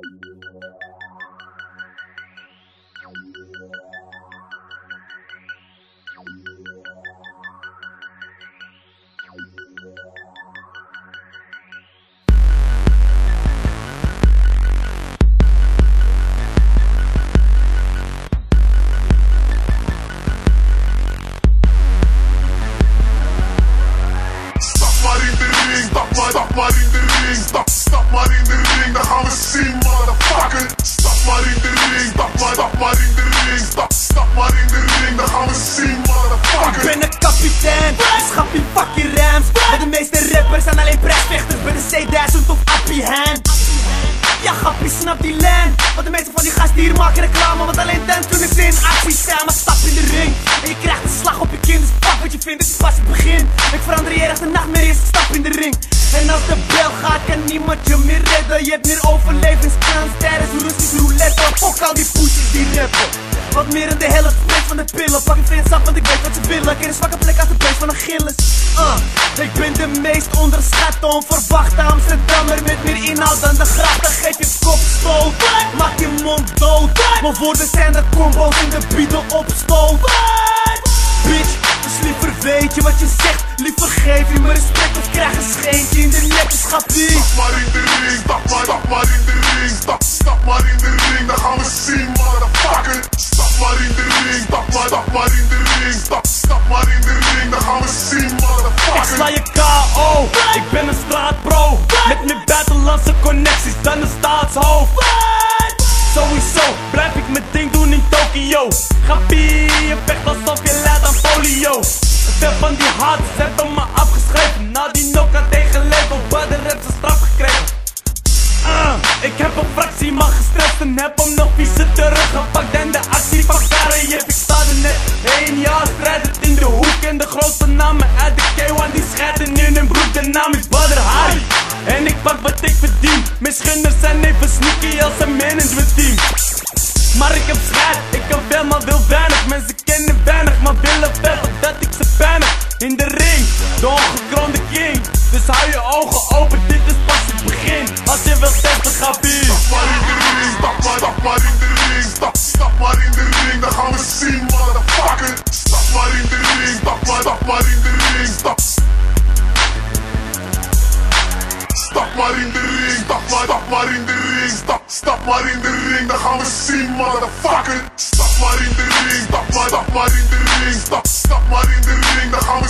Stap maar, in de ring, stap, stap maar in de ring, dan gaan we zien, Ik motherfucker. ben een kapitein, dus schappie fucking rams. Maar de meeste rappers zijn alleen prijsvechters bij de C1000 of Appie Hand Ja grappie, snap die lijn. Want de meeste van die gasten hier maken reclame Want alleen dan kunnen ze in actie Maar stap in de ring en je krijgt een slag op je kin. Dus fuck wat je vindt, het is pas het begin. Ik verander je echt een nachtmerrie, is stap in de ring En als de bel gaat kan niemand je meer redden Je hebt meer overlevingskans tijdens Russisch roulette Fuck al die poesjes die rappen. Wat meer dan de helft spreekt van de pillen. Pak je vriends af, want ik weet wat ze willen. Ken een zwakke plek als de beest van een gilles uh, Ik ben de meest onderschatte onverwachte Amsterdammer. Met meer inhoud dan de grachten Geef je kopstoot, maak je mond dood. Mijn woorden zijn de combo's in de bieden opstoot. Bitch, dus liever weet je wat je zegt. Liever geef je me respect of Stap maar in de ring, stap maar, stap maar in de ring, stap, stap maar in de ring, dan gaan we zien, motherfucker. Stap maar in de ring, stap maar, stap maar in de ring, stap, stap maar in de ring, dan gaan we zien, Ik sla motherfucker. je KO, ik ben een straatbro. Met meer buitenlandse connecties dan een staatshoofd. Sowieso blijf ik mijn ding doen in Tokio Gappie, je vecht alsof je lijdt aan polio. Veel van die haters hebben me afgeschreven Na die knockout tegen de rap zijn straf gekregen. Ah, ik heb een fractie maar gestrest en heb hem nog vieze teruggepakt. En de actie van Karajef, ik sta er net één jaar strijdend in de hoek. En de grootste namen uit de K1 die scheiden in hun broek. De naam is Badr Hari. En ik pak wat ik verdien. Mijn schunders zijn even sneaky als een managementteam. Maar ik heb scheid, ik kan veel maar wil weinig. Mensen kennen weinig, maar willen veel dat ik ze pijnig In de ring, de hou je ogen open, dit is pas het begin Als je wilt testen, ga bier Stap maar in de ring, stap maar, stap maar in de ring, stap, stap maar in de ring, dan gaan we zien, motherfucker. Stap maar in de ring, stap maar, stap maar in de ring, stap. Stap maar in de ring, stap maar, stap maar in de ring, stap, stap maar in de ring, dan gaan we zien, motherfucker. Stap maar in de ring, stap maar, stap maar in de ring, stap, stap maar in de ring, dan gaan we.